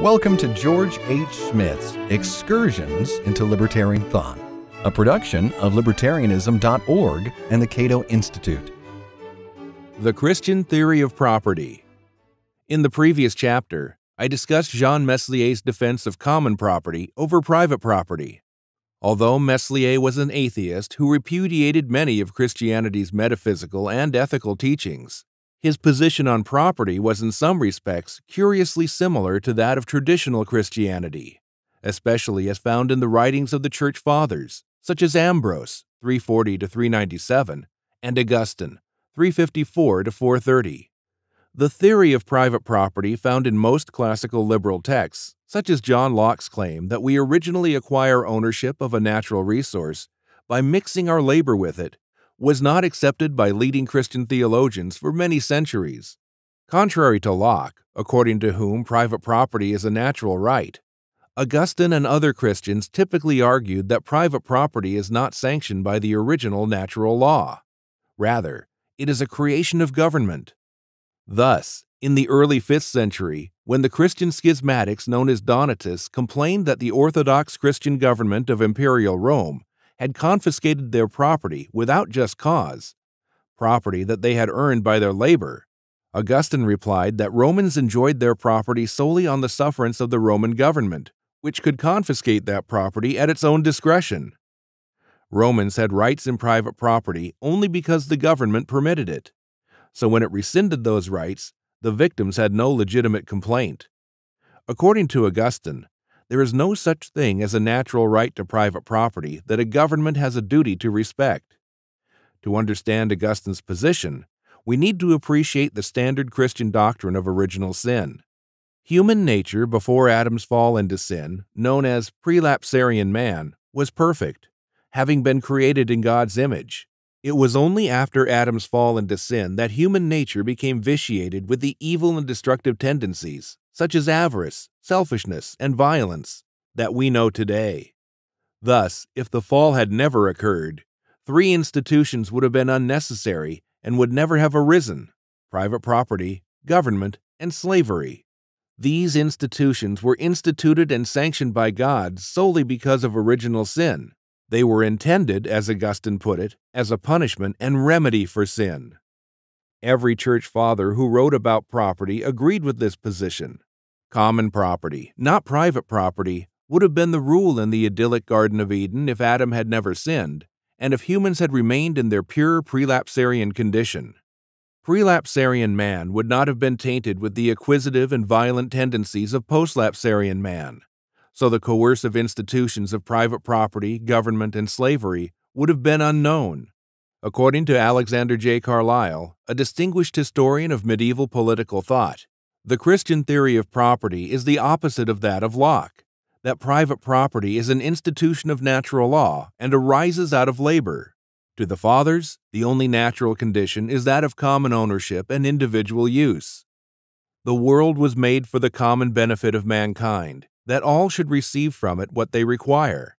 Welcome to George H. Smith's Excursions into Libertarian Thought, a production of libertarianism.org and the Cato Institute. The Christian Theory of Property. In the previous chapter, I discussed Jean Meslier's defense of common property over private property. Although Meslier was an atheist who repudiated many of Christianity's metaphysical and ethical teachings, his position on property was in some respects curiously similar to that of traditional Christianity, especially as found in the writings of the Church Fathers, such as Ambrose 340 to 397 and Augustine 354 to 430. The theory of private property found in most classical liberal texts, such as John Locke's claim that we originally acquire ownership of a natural resource by mixing our labor with it, was not accepted by leading Christian theologians for many centuries. Contrary to Locke, according to whom private property is a natural right, Augustine and other Christians typically argued that private property is not sanctioned by the original natural law. Rather, it is a creation of government. Thus, in the early 5th century, when the Christian schismatics known as Donatists complained that the Orthodox Christian government of Imperial Rome had confiscated their property without just cause, property that they had earned by their labor. Augustine replied that Romans enjoyed their property solely on the sufferance of the Roman government, which could confiscate that property at its own discretion. Romans had rights in private property only because the government permitted it. So when it rescinded those rights, the victims had no legitimate complaint. According to Augustine, there is no such thing as a natural right to private property that a government has a duty to respect. To understand Augustine's position, we need to appreciate the standard Christian doctrine of original sin. Human nature before Adam's fall into sin, known as prelapsarian man, was perfect, having been created in God's image. It was only after Adam's fall into sin that human nature became vitiated with the evil and destructive tendencies such as avarice, selfishness, and violence, that we know today. Thus, if the fall had never occurred, three institutions would have been unnecessary and would never have arisen private property, government, and slavery. These institutions were instituted and sanctioned by God solely because of original sin. They were intended, as Augustine put it, as a punishment and remedy for sin. Every church father who wrote about property agreed with this position. Common property, not private property, would have been the rule in the idyllic Garden of Eden if Adam had never sinned, and if humans had remained in their pure prelapsarian condition. Prelapsarian man would not have been tainted with the acquisitive and violent tendencies of postlapsarian man, so the coercive institutions of private property, government, and slavery would have been unknown. According to Alexander J. Carlyle, a distinguished historian of medieval political thought, the Christian theory of property is the opposite of that of Locke, that private property is an institution of natural law and arises out of labor. To the fathers, the only natural condition is that of common ownership and individual use. The world was made for the common benefit of mankind, that all should receive from it what they require.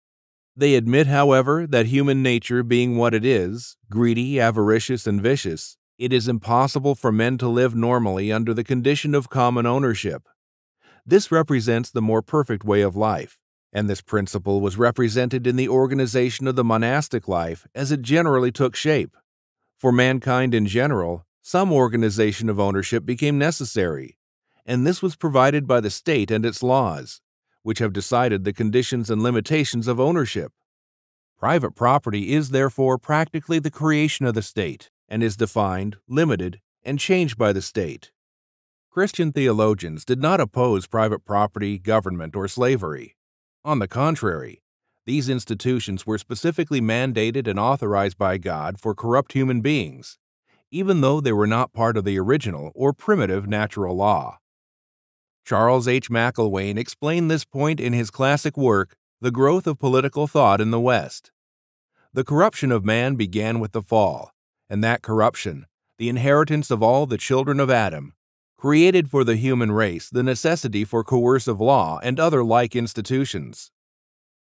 They admit, however, that human nature being what it is, greedy, avaricious, and vicious, it is impossible for men to live normally under the condition of common ownership. This represents the more perfect way of life, and this principle was represented in the organization of the monastic life as it generally took shape. For mankind in general, some organization of ownership became necessary, and this was provided by the state and its laws which have decided the conditions and limitations of ownership. Private property is therefore practically the creation of the state and is defined, limited, and changed by the state. Christian theologians did not oppose private property, government, or slavery. On the contrary, these institutions were specifically mandated and authorized by God for corrupt human beings, even though they were not part of the original or primitive natural law. Charles H. McIlwain explained this point in his classic work, The Growth of Political Thought in the West. The corruption of man began with the fall, and that corruption, the inheritance of all the children of Adam, created for the human race the necessity for coercive law and other like institutions.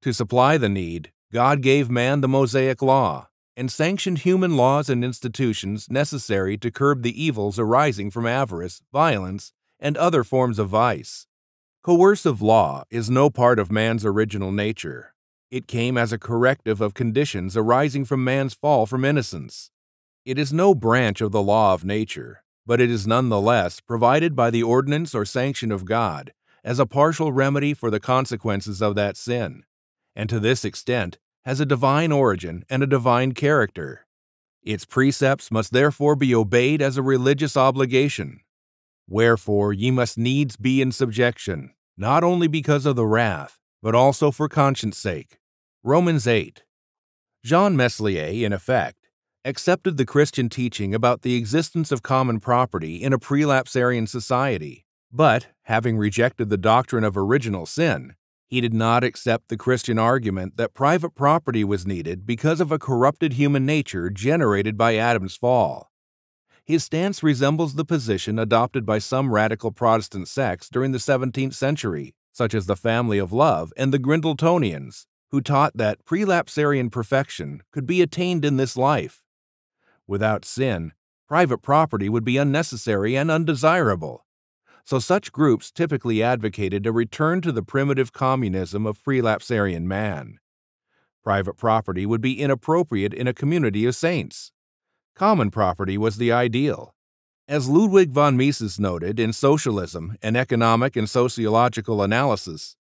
To supply the need, God gave man the Mosaic Law and sanctioned human laws and institutions necessary to curb the evils arising from avarice, violence, and other forms of vice. Coercive law is no part of man's original nature. It came as a corrective of conditions arising from man's fall from innocence. It is no branch of the law of nature, but it is nonetheless provided by the ordinance or sanction of God as a partial remedy for the consequences of that sin, and to this extent has a divine origin and a divine character. Its precepts must therefore be obeyed as a religious obligation. Wherefore ye must needs be in subjection, not only because of the wrath, but also for conscience sake. Romans 8. Jean Meslier, in effect, accepted the Christian teaching about the existence of common property in a prelapsarian society, but, having rejected the doctrine of original sin, he did not accept the Christian argument that private property was needed because of a corrupted human nature generated by Adam's fall. His stance resembles the position adopted by some radical Protestant sects during the 17th century, such as the Family of Love and the Grindletonians, who taught that prelapsarian perfection could be attained in this life. Without sin, private property would be unnecessary and undesirable. So such groups typically advocated a return to the primitive communism of prelapsarian man. Private property would be inappropriate in a community of saints. Common property was the ideal. As Ludwig von Mises noted in Socialism, an Economic and Sociological Analysis,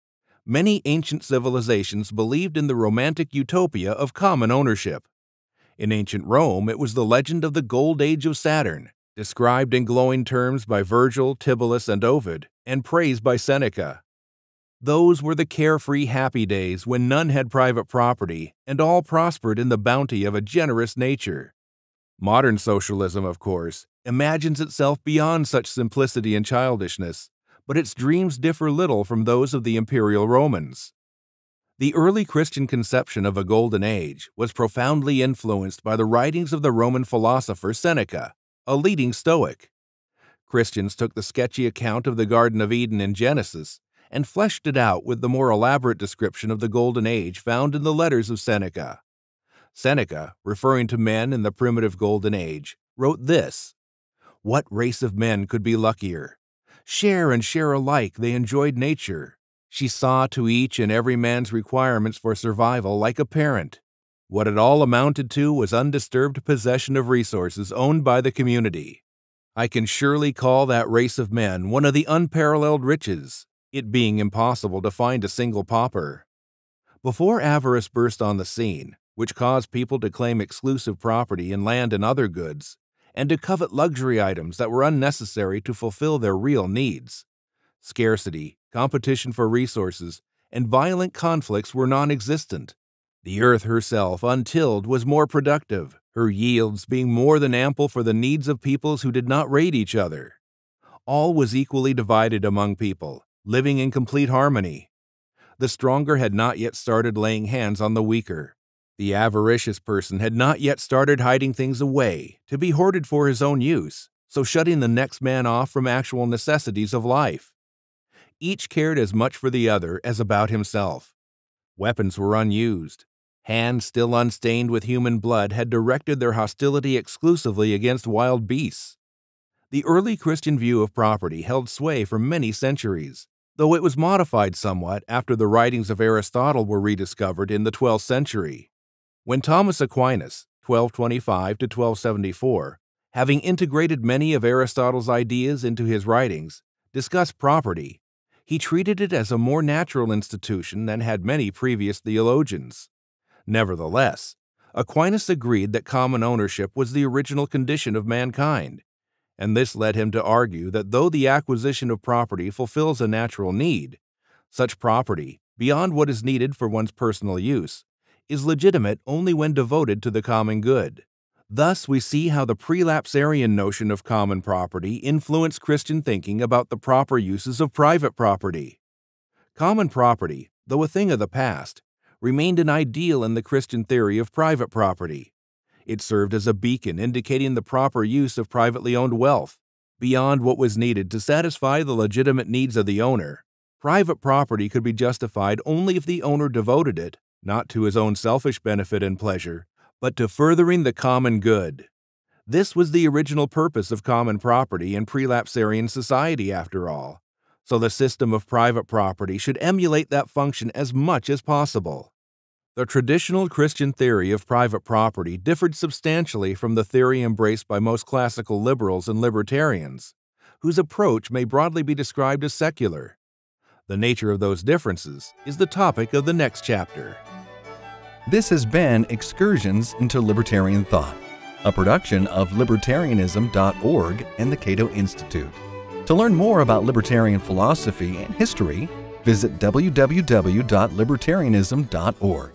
many ancient civilizations believed in the romantic utopia of common ownership. In ancient Rome, it was the legend of the Gold Age of Saturn, described in glowing terms by Virgil, Tibullus, and Ovid, and praised by Seneca. Those were the carefree, happy days when none had private property and all prospered in the bounty of a generous nature. Modern socialism, of course, imagines itself beyond such simplicity and childishness, but its dreams differ little from those of the imperial Romans. The early Christian conception of a golden age was profoundly influenced by the writings of the Roman philosopher Seneca, a leading Stoic. Christians took the sketchy account of the Garden of Eden in Genesis and fleshed it out with the more elaborate description of the Golden Age found in the letters of Seneca. Seneca, referring to men in the primitive Golden Age, wrote this What race of men could be luckier? Share and share alike they enjoyed nature. She saw to each and every man's requirements for survival like a parent. What it all amounted to was undisturbed possession of resources owned by the community. I can surely call that race of men one of the unparalleled riches, it being impossible to find a single pauper. Before avarice burst on the scene, which caused people to claim exclusive property in land and other goods, and to covet luxury items that were unnecessary to fulfill their real needs. Scarcity, competition for resources, and violent conflicts were non existent. The earth herself, untilled, was more productive, her yields being more than ample for the needs of peoples who did not raid each other. All was equally divided among people, living in complete harmony. The stronger had not yet started laying hands on the weaker, the avaricious person had not yet started hiding things away to be hoarded for his own use, so shutting the next man off from actual necessities of life. Each cared as much for the other as about himself. Weapons were unused. Hands still unstained with human blood had directed their hostility exclusively against wild beasts. The early Christian view of property held sway for many centuries, though it was modified somewhat after the writings of Aristotle were rediscovered in the 12th century. When Thomas Aquinas, 1225 to 1274, having integrated many of Aristotle's ideas into his writings, discussed property, he treated it as a more natural institution than had many previous theologians. Nevertheless, Aquinas agreed that common ownership was the original condition of mankind, and this led him to argue that though the acquisition of property fulfills a natural need, such property, beyond what is needed for one's personal use, is legitimate only when devoted to the common good. Thus, we see how the prelapsarian notion of common property influenced Christian thinking about the proper uses of private property. Common property, though a thing of the past, remained an ideal in the Christian theory of private property. It served as a beacon indicating the proper use of privately owned wealth, beyond what was needed to satisfy the legitimate needs of the owner. Private property could be justified only if the owner devoted it not to his own selfish benefit and pleasure, but to furthering the common good. This was the original purpose of common property in prelapsarian society, after all. so the system of private property should emulate that function as much as possible. The traditional Christian theory of private property differed substantially from the theory embraced by most classical liberals and libertarians, whose approach may broadly be described as secular. The nature of those differences is the topic of the next chapter. This has been Excursions into Libertarian Thought, a production of libertarianism.org and the Cato Institute. To learn more about libertarian philosophy and history, visit www.libertarianism.org.